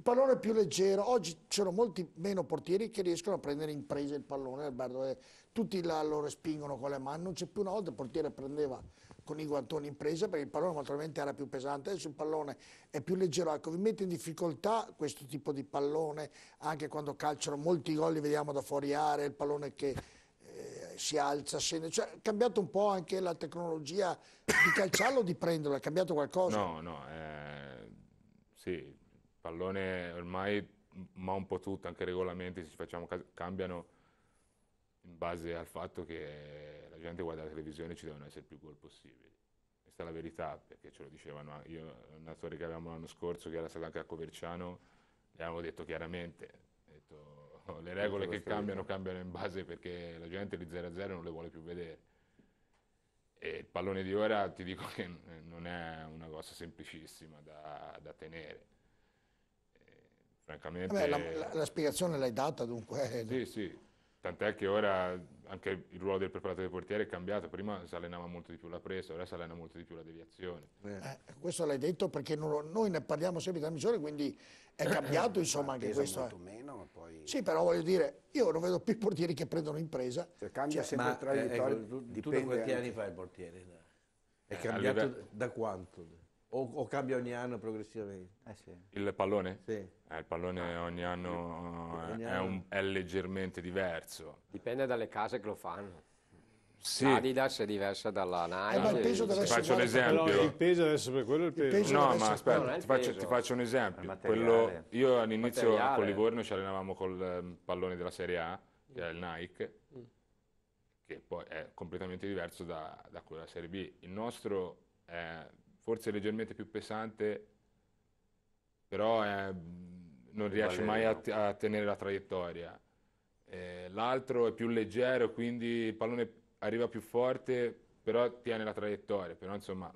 Il pallone più leggero, oggi ci sono molti meno portieri che riescono a prendere in presa il pallone, Alberto, eh, tutti lo respingono con le mani, non c'è più una volta il portiere prendeva con i guantoni in presa perché il pallone naturalmente era più pesante, adesso il pallone è più leggero, ecco, vi mette in difficoltà questo tipo di pallone, anche quando calciano molti gol li vediamo da fuori area, il pallone che eh, si alza, scende, cioè è cambiato un po' anche la tecnologia di calciarlo o di prenderlo, è cambiato qualcosa? No, no, eh, sì, pallone ormai, ma un po' tutto, anche i regolamenti, se ci facciamo cambiano in base al fatto che la gente guarda la televisione e ci devono essere più gol possibili. Questa è la verità, perché ce lo dicevano. Io, un attore che avevamo l'anno scorso, che era stato anche a Coverciano, le avevamo detto chiaramente, detto, oh, le regole che cambiano, cambiano in base perché la gente li 0-0 non le vuole più vedere. E il pallone di ora ti dico che non è una cosa semplicissima da, da tenere francamente... Vabbè, la, la, la, spiegazione l'hai data dunque. Eh. Sì, sì, tant'è che ora anche il ruolo del preparatore portiere è cambiato, prima si allenava molto di più la presa, ora si allena molto di più la deviazione. Eh, questo l'hai detto perché non, noi ne parliamo sempre da missione, quindi è cambiato insomma anche questo. molto meno, poi... Sì, però voglio dire, io non vedo più portieri che prendono in presa. Cioè, cambia cioè, sempre tra eh, ecco, tu, tu da quanti anni fai il portiere? È eh, cambiato livello... da quanto? O, o, cambia ogni anno progressivamente? Eh sì. Il pallone? Sì. Eh, il pallone ogni anno, ogni è, un, è, leggermente diverso. Dipende dalle case che lo fanno. Sì. L'Adidas è diversa dalla Nike. Eh, il peso deve ti faccio un esempio. No, il peso deve essere quello il peso. Il peso no, ma aspetta, ti faccio, ti faccio, un esempio. Quello, io all'inizio con Livorno ci allenavamo col ehm, pallone della Serie A, che è il Nike, mm. che poi è completamente diverso da, da quello della Serie B. Il nostro è forse leggermente più pesante, però è, non riesce mai a, a, tenere la traiettoria. Eh, l'altro è più leggero, quindi il pallone arriva più forte, però tiene la traiettoria. Però insomma,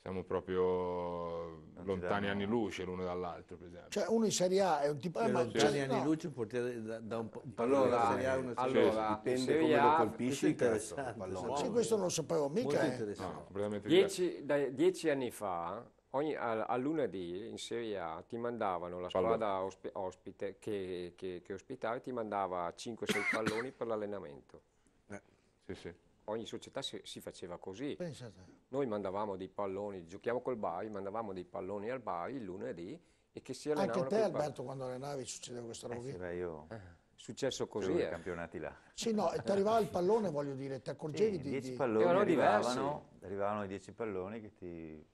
siamo proprio lontani anni luce l'uno dall'altro, per esempio. Cioè uno in Serie A è un tipo... Eh, lontani cioè, anni no. luce può da, da un, un pallone allora, Serie A uno allora, dipende come lo colpisci interessante. Sì, questo non lo sapevo mica. Eh. No, dieci, da, dieci anni fa Ogni, a, a, lunedì in Serie A ti mandavano la squadra osp ospite che, che, che ospitava ti mandava 5-6 palloni per l'allenamento. Eh, sì, sì ogni società si, si faceva così. Pensate. Noi mandavamo dei palloni, giochiamo col Bari, mandavamo dei palloni al Bari il lunedì e che si allenavano Anche te Alberto quando allenavi succedeva questa roba? Eh, sì, beh, io... Eh, successo così. Eh. campionati là. Sì, no, ti arrivava il pallone, voglio dire, ti accorgevi sì, di... dieci palloni arrivavano, arrivavano i dieci palloni che ti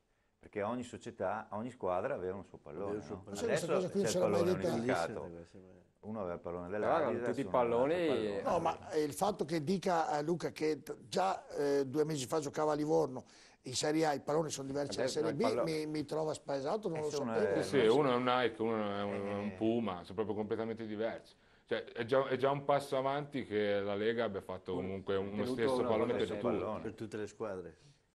perché ogni società, ogni squadra aveva un suo pallone. No? Adesso c'è il pallone unificato. Uno aveva il pallone dell'Adidas, tutti i palloni. No, ma il fatto che dica a Luca che già eh, due mesi fa giocava a Livorno, in Serie A i palloni sono diversi dalla Serie B, mi, mi, trova spaesato, non eh, lo sapevo. È, sì, uno è un Nike, uno è un, eh, un Puma, sono proprio completamente diversi. Cioè, è, già, è, già, un passo avanti che la Lega abbia fatto comunque uno stesso pallone per, pallone per tutte le squadre.